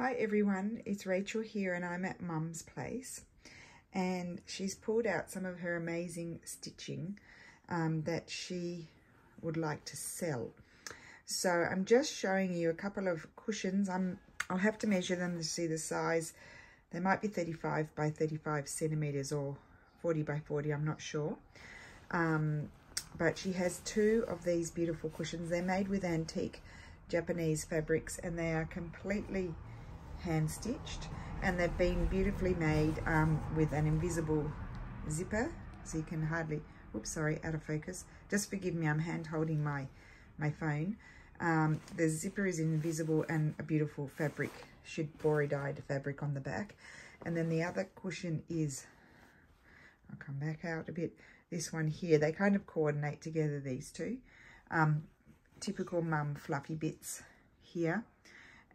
Hi everyone, it's Rachel here and I'm at Mum's place and she's pulled out some of her amazing stitching um, that she would like to sell. So I'm just showing you a couple of cushions. I'm, I'll have to measure them to see the size. They might be 35 by 35 centimeters or 40 by 40, I'm not sure. Um, but she has two of these beautiful cushions. They're made with antique Japanese fabrics and they are completely hand stitched and they've been beautifully made um, with an invisible zipper so you can hardly oops sorry out of focus. Just forgive me I'm hand holding my my phone. Um, the zipper is invisible and a beautiful fabric should shibori dyed fabric on the back. And then the other cushion is I'll come back out a bit this one here. They kind of coordinate together these two. Um, typical mum fluffy bits here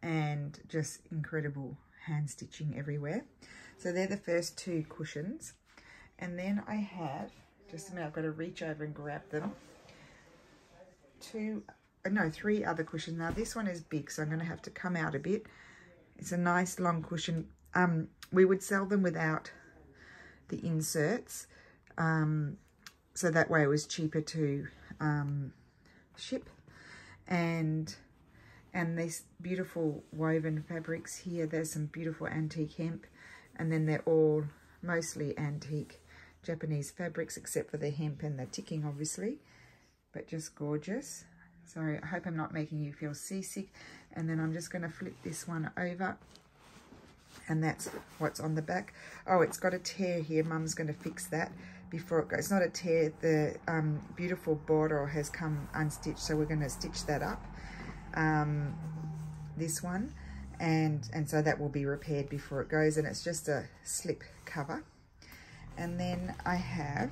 and just incredible hand stitching everywhere. So they're the first two cushions. And then I have, just a minute, I've got to reach over and grab them. Two, uh, no, three other cushions. Now this one is big, so I'm going to have to come out a bit. It's a nice long cushion. Um, we would sell them without the inserts. Um, so that way it was cheaper to um, ship. And and these beautiful woven fabrics here. There's some beautiful antique hemp and then they're all mostly antique Japanese fabrics except for the hemp and the ticking obviously, but just gorgeous. Sorry, I hope I'm not making you feel seasick. And then I'm just going to flip this one over and that's what's on the back. Oh, it's got a tear here. Mum's going to fix that before it goes. It's not a tear. The um, beautiful border has come unstitched, so we're going to stitch that up um, this one. And and so that will be repaired before it goes and it's just a slip cover. And then I have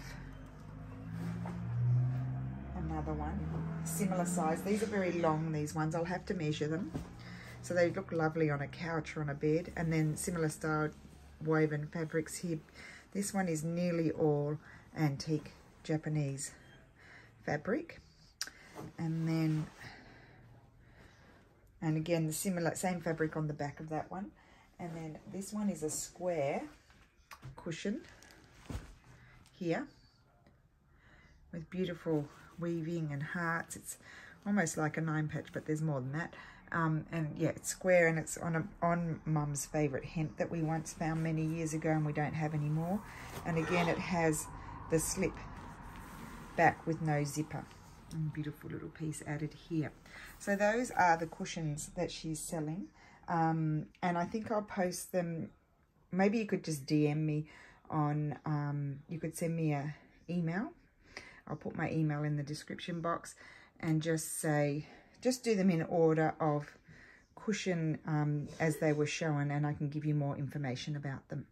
another one similar size. These are very long these ones. I'll have to measure them. So they look lovely on a couch or on a bed. And then similar style woven fabrics here. This one is nearly all antique Japanese fabric. And then and again, the similar, same fabric on the back of that one. And then this one is a square cushion here with beautiful weaving and hearts. It's almost like a nine patch, but there's more than that. Um, and yeah, it's square and it's on a, on Mum's favourite hemp that we once found many years ago and we don't have anymore. And again, it has the slip back with no zipper beautiful little piece added here. So those are the cushions that she's selling. Um, and I think I'll post them. Maybe you could just DM me on, um, you could send me a email. I'll put my email in the description box and just say, just do them in order of cushion um, as they were shown and I can give you more information about them.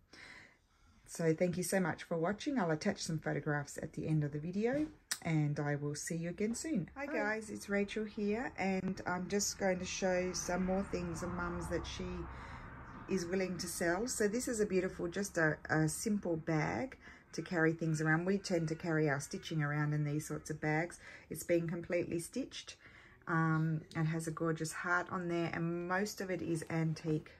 So thank you so much for watching. I'll attach some photographs at the end of the video and I will see you again soon. Hi guys, it's Rachel here and I'm just going to show some more things of mums that she is willing to sell. So this is a beautiful, just a, a simple bag to carry things around. We tend to carry our stitching around in these sorts of bags. It's been completely stitched um, and has a gorgeous heart on there and most of it is antique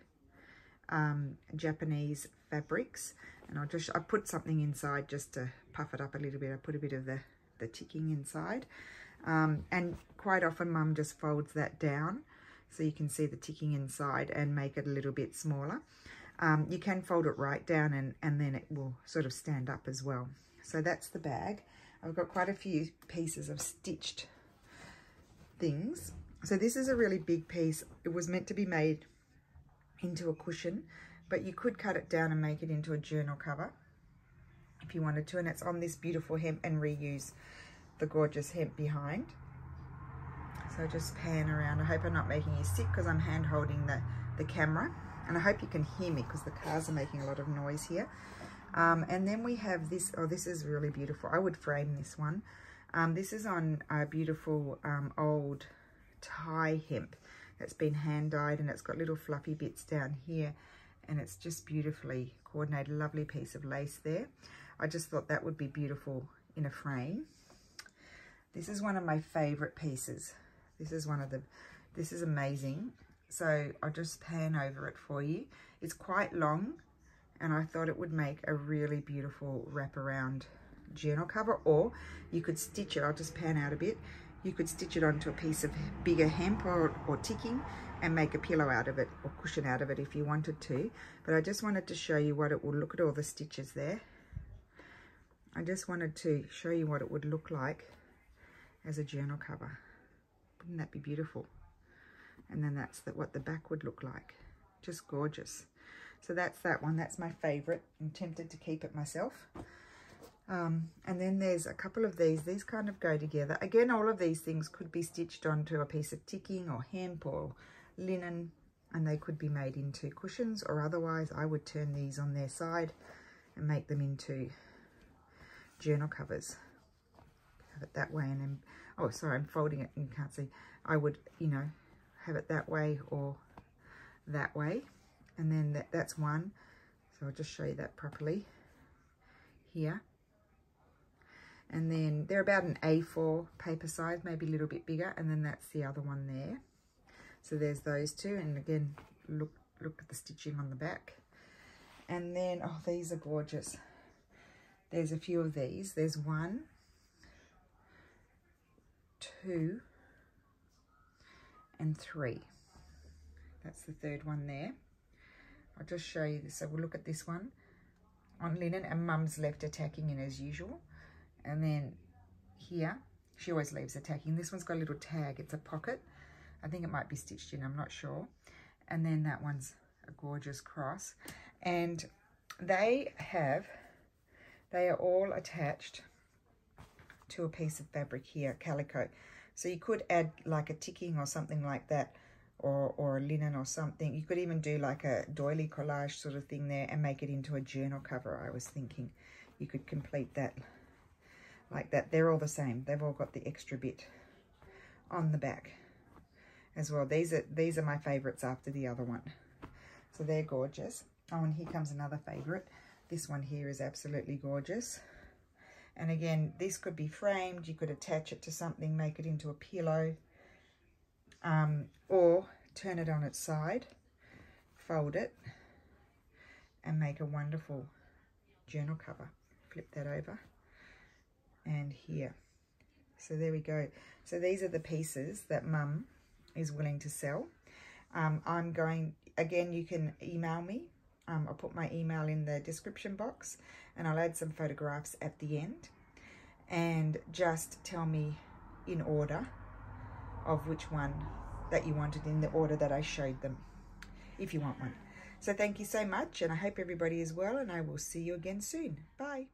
um, Japanese fabrics and I'll just I put something inside just to puff it up a little bit I put a bit of the the ticking inside. Um, and quite often mum just folds that down so you can see the ticking inside and make it a little bit smaller. Um, you can fold it right down and, and then it will sort of stand up as well. So that's the bag. I've got quite a few pieces of stitched things. So this is a really big piece. It was meant to be made into a cushion, but you could cut it down and make it into a journal cover if you wanted to. And it's on this beautiful hemp and reuse the gorgeous hemp behind. So just pan around. I hope I'm not making you sick because I'm hand holding the, the camera. And I hope you can hear me because the cars are making a lot of noise here. Um, and then we have this, oh, this is really beautiful. I would frame this one. Um, this is on a beautiful um, old Thai hemp that's been hand dyed and it's got little fluffy bits down here and it's just beautifully coordinated, lovely piece of lace there. I just thought that would be beautiful in a frame. This is one of my favorite pieces. This is one of the, this is amazing. So I'll just pan over it for you. It's quite long and I thought it would make a really beautiful wraparound journal cover or you could stitch it, I'll just pan out a bit, you could stitch it onto a piece of bigger hemp or, or ticking and make a pillow out of it or cushion out of it if you wanted to. But I just wanted to show you what it will look at all the stitches there. I just wanted to show you what it would look like as a journal cover. Wouldn't that be beautiful? And then that's the, what the back would look like. Just gorgeous. So that's that one. That's my favourite. I'm tempted to keep it myself. Um, and then there's a couple of these. These kind of go together. Again, all of these things could be stitched onto a piece of ticking or hemp or linen. And they could be made into cushions or otherwise I would turn these on their side and make them into journal covers. Have it that way and then, oh, sorry, I'm folding it and you can't see. I would, you know, have it that way or that way. And then that, that's one. So I'll just show you that properly here. And then they're about an A4 paper size, maybe a little bit bigger. And then that's the other one there. So there's those two. And again, look, look at the stitching on the back. And then, oh, these are gorgeous. There's a few of these. There's one, two, and three. That's the third one there. I'll just show you this. So we'll look at this one on linen and mum's left a ticking in as usual. And then here, she always leaves a ticking. This one's got a little tag. It's a pocket. I think it might be stitched in. I'm not sure. And then that one's a gorgeous cross. And they have, they are all attached to a piece of fabric here, calico. So you could add like a ticking or something like that or, or a linen or something. You could even do like a doily collage sort of thing there and make it into a journal cover, I was thinking. You could complete that like that. They're all the same. They've all got the extra bit on the back as well. These are, these are my favourites after the other one. So they're gorgeous. Oh, and here comes another favourite. This one here is absolutely gorgeous. And again, this could be framed. You could attach it to something, make it into a pillow um, or turn it on its side, fold it, and make a wonderful journal cover. Flip that over, and here. So there we go. So these are the pieces that Mum is willing to sell. Um, I'm going, again, you can email me. Um, I'll put my email in the description box and I'll add some photographs at the end. And just tell me in order of which one that you wanted in the order that I showed them, if you want one. So thank you so much, and I hope everybody is well, and I will see you again soon. Bye.